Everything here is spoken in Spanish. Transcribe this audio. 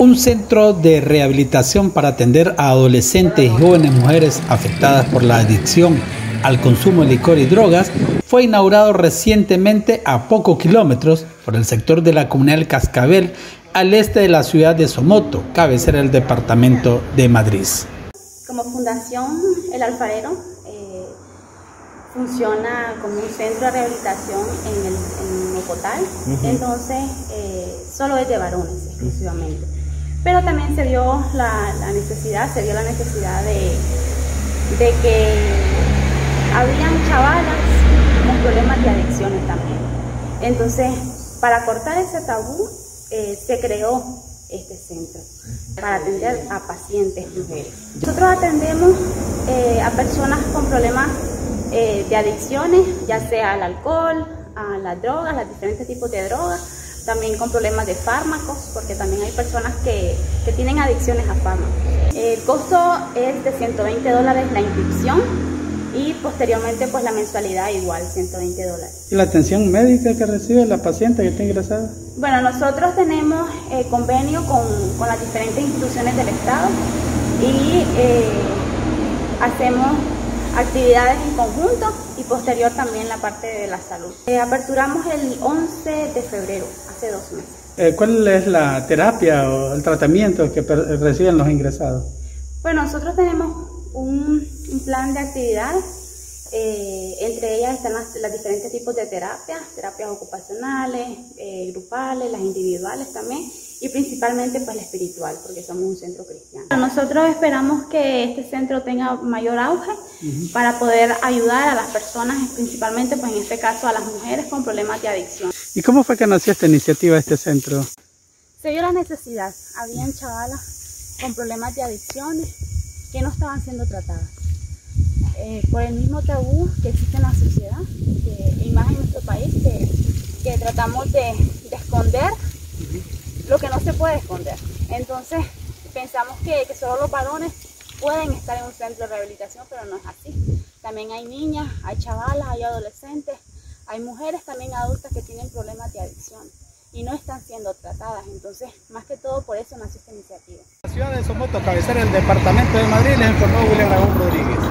Un centro de rehabilitación para atender a adolescentes y jóvenes mujeres afectadas por la adicción al consumo de licor y drogas. Fue inaugurado recientemente a pocos kilómetros por el sector de la comunidad del Cascabel al este de la ciudad de Somoto, cabecera del departamento de Madrid. Como fundación El Alfarero eh, funciona como un centro de rehabilitación en el en Mocotal, entonces eh, solo es de varones exclusivamente pero también se dio la, necesidad, se dio la necesidad de, de que habían chavalas con problemas de adicciones también. Entonces, para cortar ese tabú, eh, se creó este centro para atender a pacientes mujeres. Nosotros atendemos eh, a personas con problemas eh, de adicciones, ya sea al alcohol, a las drogas, a los diferentes tipos de drogas, también con problemas de fármacos, porque también hay personas que, que tienen adicciones a fármacos. El costo es de 120 dólares la inscripción y posteriormente pues la mensualidad igual, 120 dólares. ¿Y la atención médica que recibe la paciente que está ingresada? Bueno, nosotros tenemos eh, convenio con, con, las diferentes instituciones del Estado y eh, hacemos actividades en conjunto y posterior también la parte de la salud. Eh, aperturamos el 11 de febrero, hace dos meses. Eh, ¿Cuál es la terapia o el tratamiento que reciben los ingresados? Bueno, nosotros tenemos un, un plan de actividades eh, entre ellas están las, diferentes tipos de terapias, terapias ocupacionales, eh, grupales, las individuales también, y principalmente pues la espiritual, porque somos un centro cristiano. Nosotros esperamos que este centro tenga mayor auge para poder ayudar a las personas, principalmente pues en este caso a las mujeres con problemas de adicción. ¿Y cómo fue que nació esta iniciativa, este centro? Se vio la necesidad, habían chavalas con problemas de adicciones que no estaban siendo tratadas eh, por el mismo tabú que existe en la sociedad, que, y más en nuestro país, que, tratamos de, esconder lo que no se puede esconder. Entonces pensamos que, solo los varones pueden estar en un centro de rehabilitación, pero no es así. También hay niñas, hay chavalas, hay adolescentes, hay mujeres también adultas que tienen problemas de adicción y no están siendo tratadas. Entonces, más que todo por eso nació esta iniciativa. La ciudad de Somoto, cabecera del departamento de Madrid, les informó William Ragón Rodríguez.